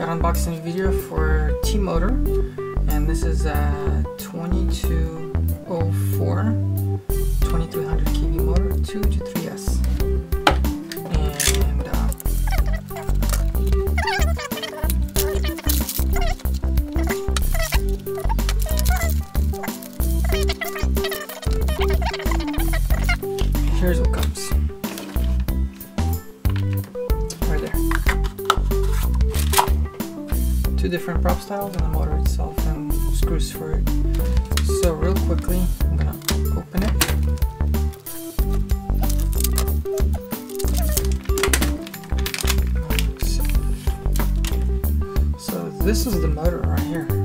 got unboxing video for T-Motor and this is a 2204 2300 kV motor 2 to 3S and uh, here's what comes two different prop styles and the motor itself and screws for it. So real quickly I'm gonna open it. So this is the motor right here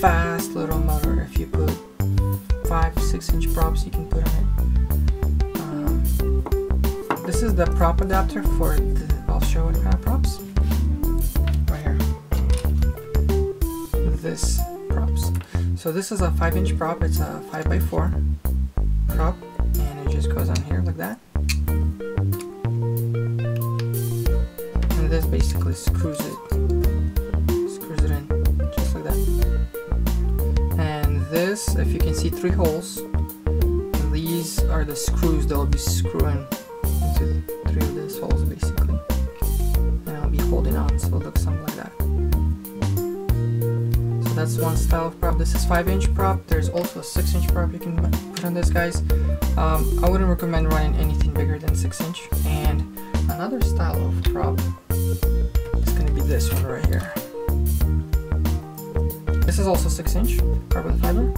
fast little motor. If you put five, six inch props, you can put on it. Um, this is the prop adapter for the, I'll show what kind props. Right here. This props. So this is a five inch prop. It's a five by four prop, and it just goes on here like that. And this basically screws it this if you can see three holes these are the screws that will be screwing into three of these holes basically. And I'll be holding on so it looks something like that. So that's one style of prop. This is 5 inch prop. There's also a 6 inch prop you can put on this guys. Um, I wouldn't recommend running anything bigger than 6 inch. And another style of prop is going to be this one right here this is also 6 inch carbon fiber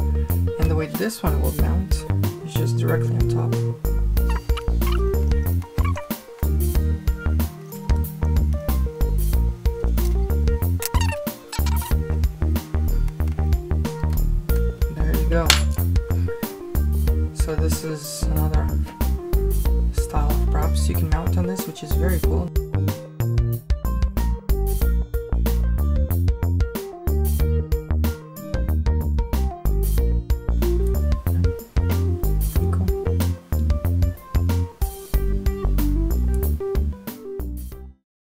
and the way this one will mount is just directly on top. There you go. So this is another style of props you can mount on this which is very cool.